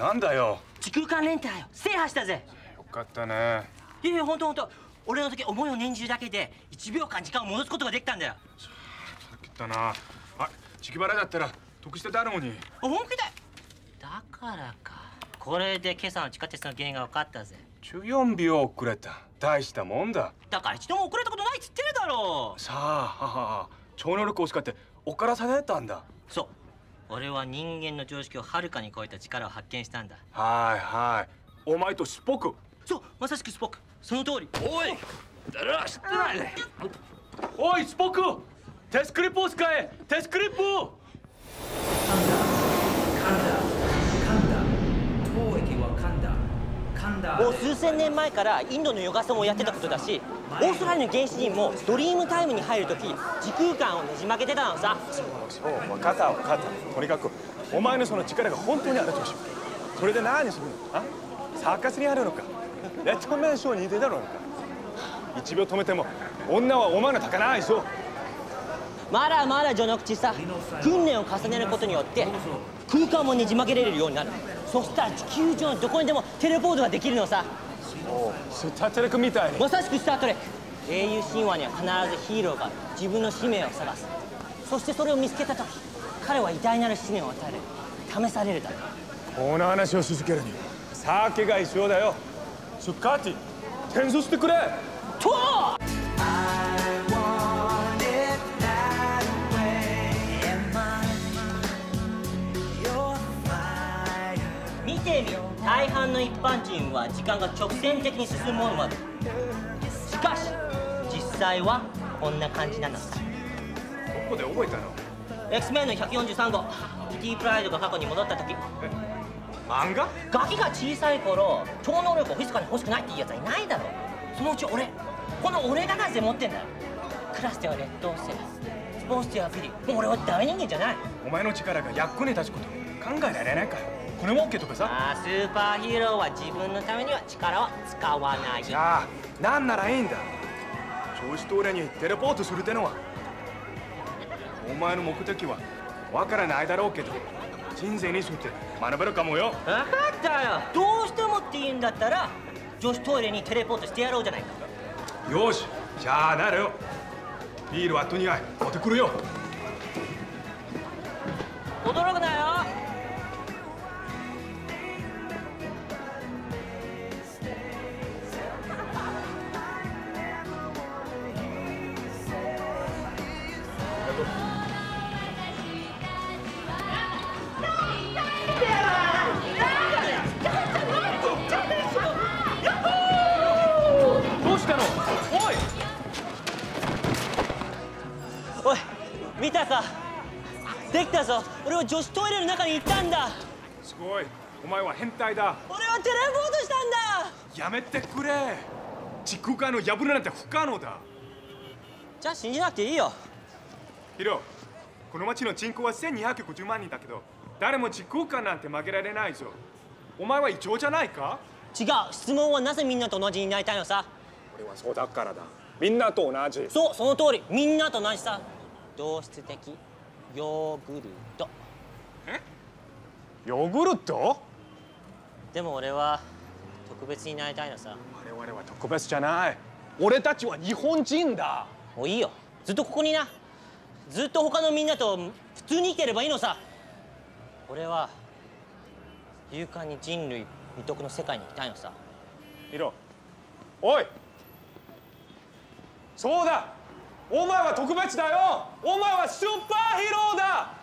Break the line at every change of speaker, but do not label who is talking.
なんだよ。
時空間レンターよ。制覇したぜ。
よかったね。
いやいやほんとほんと。俺の時思いを念じるだけで1秒間時間を戻すことができたんだよ。
さっき言ったな。あ地払いだったら得してたのに。
あ本気だよ。だからか。これで今朝の地下鉄の原因が分かったぜ。
14秒遅れた。大したもんだ。
だから一度も遅れたことないっつってるだろ
さあ母超能力を使っておからされたんだ。
そう俺は人間の常識をはるかに超えた力を発見したんだ。
はいはい。お前とスポック
そうまさしくスポック。その通り。
おい。だら知ってない。おいスポック。テスクリップを使えテスクリップ
もう数千年前からインドのヨガソンをやってたことだしオーストラリアの原始人もドリームタイムに入るとき時空間をねじ曲げてたのさ。
そう分かった分かったとにかくお前のその力が本当にあるとしよう。それで何するの？あ？サーカスにあるのか？レッドメンショーに似てたのか？一秒止めても女はお前の宝愛想
まだまだ序の口さ。訓練を重ねることによって空間もねじ曲げれるようになる。そしたら地球上のどこにでもテレポートができるのさ。
おスタートレックみたい。に
まさしくスタートレック英雄神話には必ずヒーローが自分の使命を探す。そしてそれを見つけた時彼は偉大なる使命を与える。試されるだろ
この話を続けるには酒が必要だよ。スカーティ転送してくれ。
と大半の一般人は時間が直線的に進むものまで。しかし実際はこんな感じなのさ
どこで覚えたの
？X メンの143号。キティプライドが過去に戻った時。
漫画？
ガキが小さい頃超能力を密かに欲しくないっていうやつはいないだろそのうち俺。この俺がなぜ持ってんだよ。クラスでは劣等生スポーツではビリもう俺は大人間じゃない。
お前の力が役に立つこと。考えられないかよこれも OK とかさ。
ああスーパーヒーローは自分のためには力を使わない。
じゃあなんならいいんだ。調子通りにテレポートするってのは。お前の目的はわからないだろうけど人生について学べるかもよ。
分かったよ。どうしてもって言うんだったら女子トイレにテレポートしてやろうじゃないか。
よしじゃあなるよ。ビールは後に合い持ってくるよ。
驚くなよ
おい
おい見たかできたぞ俺は女子トイレの中に行ったんだ。
すごい。お前は変態だ。
俺はテレポートしたんだ。
やめてくれ。時空間の破るなんて不可能だ。
じゃあ信じなくていいよ
ヒロこの町の人口は1250万人だけど誰も時空間なんて負けられないぞ。お前は異常じゃないか？
違う。質問はなぜみんなと同じになりたいのさ？
俺はそうだからだ。みんなと同じ。
そうその通り。みんなと同じさ。同質的。ヨーグルト。
ヨーグルト？
でも俺は特別になりたいのさ。
我々は特別じゃない。俺たちは日本人だ。
もういいよ。ずっとここにいなずっと他のみんなと普通に生きてればいいのさ。俺は勇敢に人類未得の世界に行きたいのさ。
ヒロおいそうだ。お前は特別だよ。お前はスーパーヒーローだ。